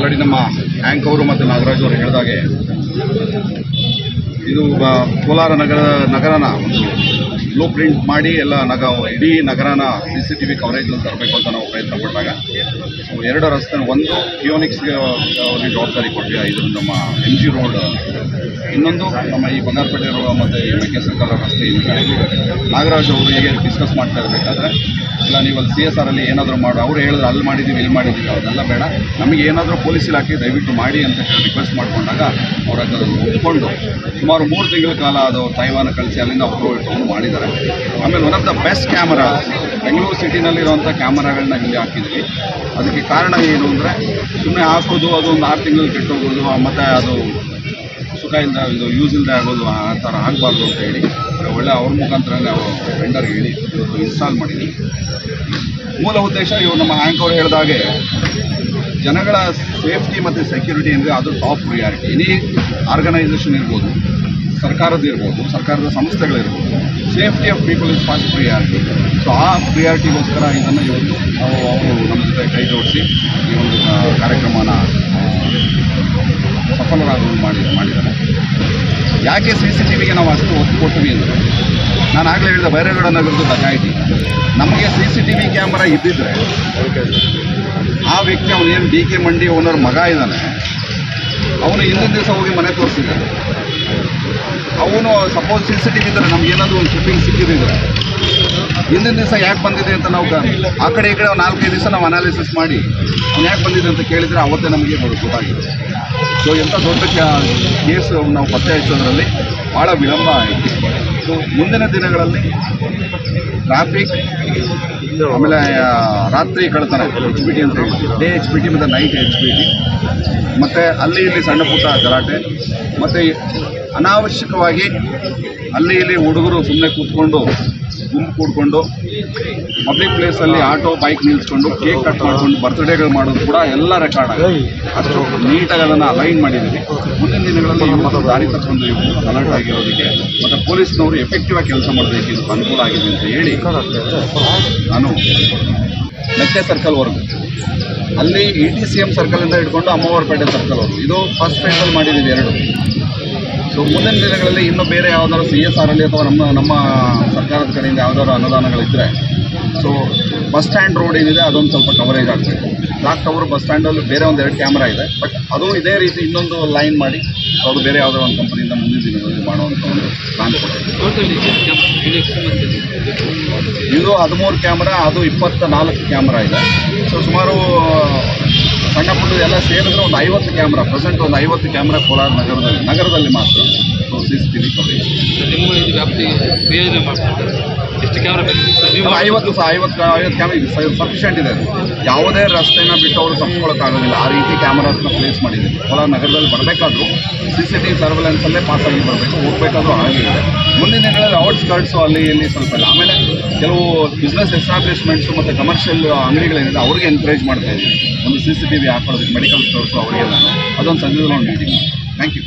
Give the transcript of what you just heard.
Already ನಮ್ಮ ಹ್ಯಾಂಕ್ ಅವರು ಮತ್ತು ನಾಗರಾಜ್ ಅವರು ಹೇಳಿದಾಗೆ ಇದು ಕೋಲಾರ ನಗರ ನಗರನ ಒಂದು ಬ್ಲೂ ಪ್ರಿಂಟ್ ಮಾಡಿ ಎಲ್ಲ ನಗ ಇಡೀ ನಗರನ ಸಿ ಸಿ ಟಿ ವಿ ಕವರೇಜ್ನಲ್ಲಿ ತರಬೇಕು ಅಂತ ನಾವು ಪ್ರಯತ್ನ ಪಟ್ಟಾಗ. ಸೊ ಎರಡು ರಸ್ತೆ ಒಂದು ಕಿಯೋನಿಕ್ಸ್ಗೆ ಅವ್ರಿಗೆ ಜವಾಬ್ದಾರಿ ಕೊಟ್ಟಿ ಇದು ನಮ್ಮ ಎಂ ಜಿ ರೋಡ್ ಇನ್ನೊಂದು ನಮ್ಮ ಈ ಬಂಗಾರಪೇಟೆ ರೋಡ್ ಮತ್ತು ಈ ಮೆಕ್ಕೆ ಸರ್ಕಾರ ರಸ್ತೆ ನಾಗರಾಜ್ ಅವರು ಹೀಗೆ ಡಿಸ್ಕಸ್ ಮಾಡ್ತಾ ಇರಬೇಕಾದ್ರೆ, ಇಲ್ಲ ನೀವು ಅಲ್ಲಿ ಸಿ ಎಸ್ ಆರಲ್ಲಿ ಏನಾದರೂ ಮಾಡು. ಅವ್ರು ಹೇಳಿದ್ರೆ, ಅಲ್ಲಿ ಮಾಡಿದ್ದೀವಿ ಇಲ್ಲಿ ಮಾಡಿದ್ದೀವಿ ಅದೆಲ್ಲ ಬೇಡ. ನಮಗೆ ಏನಾದರೂ ಪೊಲೀಸ್ ಇಲಾಖೆ ದಯವಿಟ್ಟು ಮಾಡಿ ಅಂತ ಹೇಳಿ ರಿಕ್ವೆಸ್ಟ್ ಮಾಡಿಕೊಂಡಾಗ ಅವರ ಅದನ್ನು ಒಪ್ಕೊಂಡು ಸುಮಾರು ಮೂರು ತಿಂಗಳ ಕಾಲ ಅದು ತೈವಾನ ಕಳಿಸಿ, ಅಲ್ಲಿಂದ ಅಪ್ರೂವಲ್ ಇಟ್ಕೊಂಡು ಮಾಡಿದ್ದಾರೆ. ಆಮೇಲೆ one of the best camera Bengaluru ಸಿಟಿನಲ್ಲಿರುವಂಥ ಕ್ಯಾಮರಾಗಳನ್ನ ಇಲ್ಲಿ ಹಾಕಿದ್ವಿ. ಅದಕ್ಕೆ ಕಾರಣ ಏನು ಅಂದರೆ ಸುಮ್ಮನೆ ಹಾಕೋದು, ಅದು ಒಂದು ಆರು ತಿಂಗಳು ಕೆಟ್ಟೋಗೋದು ಮತ್ತು ಅದು ಸುಖ ಇಲ್ಲದೆ ಇದು ಯೂಸ್ ಇಲ್ಲದೆ ಆಗೋದು, ಆ ಥರ ಆಗಬಾರ್ದು ಅಂತ ಹೇಳಿ ಒಳ್ಳೆ ಅವ್ರ ಮುಖಾಂತರ ನಾವು ವೆಂಡರ್ಗೆ ಹೇಳಿ ಇವತ್ತು ಇನ್ಸ್ಟಾಲ್ ಮಾಡಿದ್ವಿ. ಮೂಲ ಉದ್ದೇಶ ಇವರು ನಮ್ಮ ಹ್ಯಾಂಕ್ ಅವರು ಹೇಳಿದಾಗೆ ಜನಗಳ ಸೇಫ್ಟಿ ಮತ್ತು ಸೆಕ್ಯೂರಿಟಿ ಅಂದರೆ ಅದು ಟಾಪ್ ಪ್ರಿಯಾರಿಟಿ ಎನಿ ಆರ್ಗನೈಸೇಷನ್ ಇರ್ಬೋದು, ಸರ್ಕಾರದ್ದು ಇರ್ಬೋದು, ಸರ್ಕಾರದ ಸಂಸ್ಥೆಗಳಿರ್ಬೋದು. Safety of people is first priority. So ಆ ಪ್ರಿಯಾರಿಟಿಗೋಸ್ಕರ ಇದನ್ನು ಇವತ್ತು ನಾವು ಅವರು ನಮ್ಮ ಜೊತೆ ಕೈ ಜೋಡಿಸಿ ಈ ಒಂದು ಕಾರ್ಯಕ್ರಮನ ಸಫಲರಾಗಿ ಮಾಡಿ, ಮಾಡಿದ್ದಾರೆ. ಯಾಕೆ ಸಿ ಸಿ ಟಿ ವಿಗೆ ನಾವು ಅಷ್ಟು ಒತ್ತು ಕೊಡ್ತೀವಿ ಅಂದರೆ, ನಾನು ಆಗಲೇ ಹೇಳಿದ ಬೈರೇಗೌಡ ನಗರದ ಡಕಾಯಿತಿ ನಮಗೆ C C T V camera ಇದ್ದಿದ್ರೆ, ಆ ವ್ಯಕ್ತಿ ಅವನೇನು ಡಿ ಕೆ ಮಂಡಿ ಓನರ್ ಮಗ ಇದ್ದಾನೆ, ಅವನು ಹಿಂದಿನ ದಿವಸ ಹೋಗಿ ಮನೆ ತೋರಿಸಿದ್ದಾನೆ ಅವನು suppose sensitive C T V ಇದ್ದರೆ ನಮ್ಗೆ ಏನಾದರೂ ಒಂದು ಶಿಪ್ಪಿಂಗ್ ಸಿಕ್ಕಿದ್ರೆ ಹಿಂದಿನ ದಿವಸ ಯಾಕೆ ಬಂದಿದೆ ಅಂತ ನಾವು ಆ ಕಡೆ ಈ ಕಡೆ ನಾಲ್ಕೈದು ದಿವಸ ನಾವು ಅನಾಲಿಸಿಸ್ ಮಾಡಿ, ಅವ್ನು ಯಾಕೆ ಬಂದಿದೆ ಅಂತ ಕೇಳಿದರೆ ಅವತ್ತೇ ನಮಗೆ ಗೊತ್ತು- ಗೊತ್ತಾಗಿದೆ. ಸೊ ಎಂಥ ದೊಡ್ಡ ಕೇಸ್ ನಾವು ಪತ್ತೆ ಹಚ್ಚೋದ್ರಲ್ಲಿ ಭಾಳ ವಿಳಂಬ ಆಯಿತು. ಸೊ ಮುಂದಿನ ದಿನಗಳಲ್ಲಿ ಟ್ರಾಫಿಕ್ ಆಮೇಲೆ ರಾತ್ರಿ ಕಳ್ತಾರೆ ಎಚ್ ಬಿ ಟಿ ಅಂತ ಹೇಳ್ತೀವಿ. ಡೇ ಎಚ್ ಪಿ ಟಿ ಮತ್ತು ನೈಟ್ ಎಚ್ ಪಿ ಟಿ ಮತ್ತು ಅಲ್ಲಿ ಇಲ್ಲಿ ಸಣ್ಣ ಪುಟ್ಟ ಗಲಾಟೆ. ಮತ್ತು ಅನಾವಶ್ಯಕವಾಗಿ ಅಲ್ಲಿ ಇಲ್ಲಿ ಹುಡುಗರು ಸುಮ್ಮನೆ ಕೂತ್ಕೊಂಡು ಗುಂಪು ಕೂಡ್ಕೊಂಡು ಪಬ್ಲಿಕ್ ಪ್ಲೇಸಲ್ಲಿ ಆಟೋ ಬೈಕ್ ನಿಲ್ಲಿಸ್ಕೊಂಡು ಕೇಕ್ ಕಟ್ ಮಾಡಿಕೊಂಡು ಬರ್ತ್ಡೇಗಳು ಮಾಡೋದು ಕೂಡ ಎಲ್ಲ ರೆಕಾರ್ಡ್ ಆಗಿದೆ. ಅಷ್ಟು ನೀಟಾಗಿ ಅದನ್ನು ಅಲೈನ್ ಮಾಡಿದ್ದೀವಿ. ಮುಂದಿನ ದಿನಗಳಲ್ಲಿ ಇವತ್ತು ದಾರಿ ತಕ್ಕೊಂಡು ಇವರು ಅಲರ್ಟ್ ಆಗಿರೋದಕ್ಕೆ ಮತ್ತು ಪೊಲೀಸ್ನವರು ಎಫೆಕ್ಟಿವ್ ಆಗಿ ಕೆಲಸ ಮಾಡಬೇಕು ಇದು ಅನುಕೂಲ ಆಗಿದೆ ಅಂತ ಹೇಳಿ ನಾನು ಮೆಟ್ಟೆ ಸರ್ಕಲ್ವರೆಗೂ ಅಲ್ಲಿ ಇ ಟಿ ಸಿ ಎಂ ಸರ್ಕಲಿಂದ ಹಿಡ್ಕೊಂಡು ಅಮ್ಮವಾರಪೇಟೆ ಅವರು. ಇದು ಫಸ್ಟ್ ಫೇಸಲ್ಲಿ ಮಾಡಿದ್ದೀವಿ ಎರಡು. ಸೊ ಮುಂದಿನ ದಿನಗಳಲ್ಲಿ ಇನ್ನೂ ಬೇರೆ ಯಾವುದಾದ್ರು ಸಿ ಎಸ್ ಆರ್ ಅಲ್ಲಿ ಅಥವಾ ನಮ್ಮ ನಮ್ಮ ಸರ್ಕಾರದ ಕಡೆಯಿಂದ ಯಾವುದಾದ್ರು ಅನುದಾನಗಳಿದ್ದರೆ ಸೊ ಬಸ್ ಸ್ಟ್ಯಾಂಡ್ ರೋಡ್ ಏನಿದೆ ಅದೊಂದು ಸ್ವಲ್ಪ ಕವರೇಜ್ ಆಗಬೇಕು ಕ್ಲಾಕ್ ಕವರ್ ಬಸ್ ಸ್ಟ್ಯಾಂಡಲ್ಲಿ ಬೇರೆ ಒಂದು ಎರಡು ಕ್ಯಾಮ್ರಾ ಇದೆ ಬಟ್ ಅದು ಇದೇ ರೀತಿ ಇನ್ನೊಂದು ಲೈನ್ ಮಾಡಿ ಅದು ಬೇರೆ ಯಾವುದೋ ಒಂದು ಕಂಪನಿಯಿಂದ ಮುಂದಿನ ದಿನಗಳಲ್ಲಿ ಮಾಡುವಂಥ ಒಂದು ಪ್ಲಾನ್ ಮತ್ತು ಇದು ಹದಿಮೂರು ಕ್ಯಾಮ್ರಾ ಅದು ಇಪ್ಪತ್ತ ನಾಲ್ಕು ಕ್ಯಾಮ್ರಾ ಇದೆ. ಸೊ ಸುಮಾರು ಸಣ್ಣ ಪುಟ್ಟ ಎಲ್ಲ ಸೇರಿದ್ರೆ ಒಂದು ಐವತ್ತು ಕ್ಯಾಮ್ರಾ ಪ್ರೆಸೆಂಟ್ ಒಂದು ಐವತ್ತು ಕ್ಯಾಮ್ರಾ ಕೋಲಾರ ನಗರದಲ್ಲಿ ನಗರದಲ್ಲಿ ಮಾತ್ರ. So C T V camera ಐವತ್ತು ಸಹ ಐವತ್ತು ಐವತ್ತು ಕ್ಯಾಮ್ರಾ ಸಫಿಷಿಯೆಂಟ್ ಇದೆ. ಯಾವುದೇ ರಸ್ತೆನ ಬಿಟ್ಟು ಅವರು ತಪ್ಪಿಕೊಳ್ಳೋಕ್ಕಾಗೋದಿಲ್ಲ ಆ ರೀತಿ ಕ್ಯಾಮ್ರಾಸ್ನ ಪ್ಲೇಸ್ ಮಾಡಿದ್ದೀವಿ. ಕೋಲಾರ ನಗರದಲ್ಲಿ ಬರಬೇಕಾದ್ರೂ ಸಿ ಸಿ ಟಿ ವಿ ಸರ್ವೆಲೆನ್ಸಲ್ಲೇ ಪಾಸಾಗಿ ಬರಬೇಕು. ಹೋಗಬೇಕಾದ್ರೂ ಆಗಿದೆ ಇದೆ. ಮುಂದಿನ ದಿನಗಳಲ್ಲಿ ಔಟ್ಸ್ಕರ್ಟ್ಸು ಅಲ್ಲಿ ಇಲ್ಲಿ ಸ್ವಲ್ಪ ಇಲ್ಲ. ಆಮೇಲೆ ಕೆಲವು ಬಿಸ್ನೆಸ್ ಎಸ್ಟಾಬ್ಲಿಷ್ಮೆಂಟ್ಸು ಮತ್ತು ಕಮರ್ಷಿಯಲ್ ಅಂಗಡಿಗಳೇನಿದೆ ಅವ್ರಿಗೆ ಎನ್ಕರೇಜ್ ಮಾಡ್ತಾ ಇದ್ದೀವಿ ಒಂದು ಸಿ ಸಿ ಟಿ ವಿ ಹಾಕೊಳ್ಳೋದಕ್ಕೆ ಮೆಡಿಕಲ್ ಸ್ಟೋರ್ಸು ಅವರಿಗೆಲ್ಲ ಅದೊಂದು ಸಂಜೆ ಒಂದು ಮೀಟಿಂಗ್ ಥ್ಯಾಂಕ್ ಯು